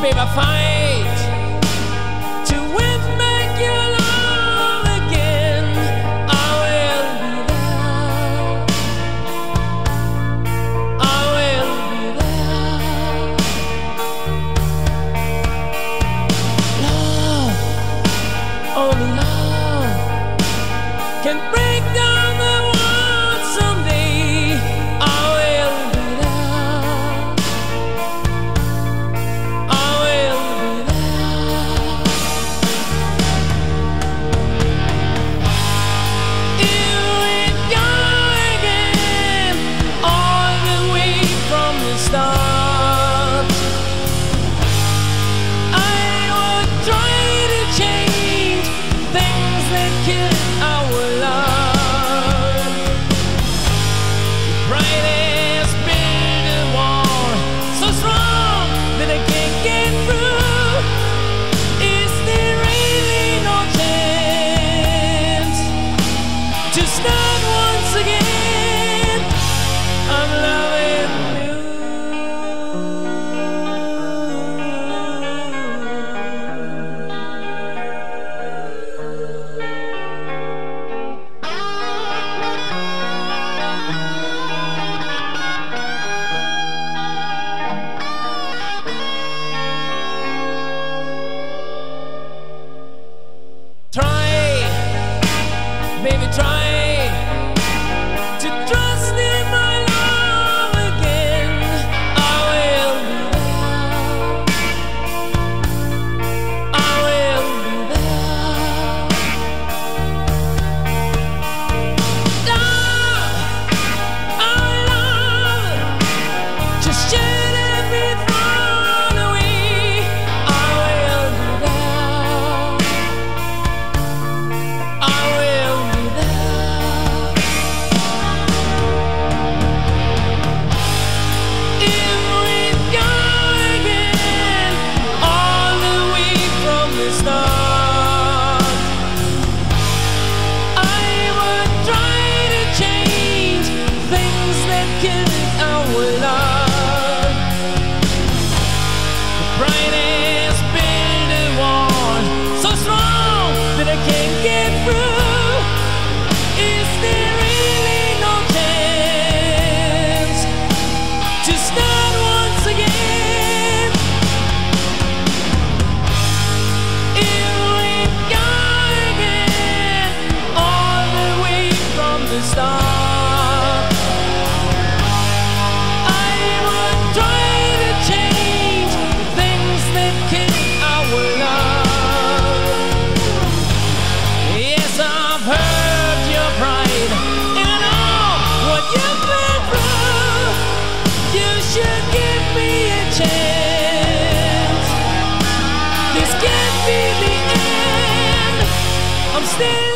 baby, fight to win back your love again. I will be there. I will be there. Love, only love can break down. get. when I still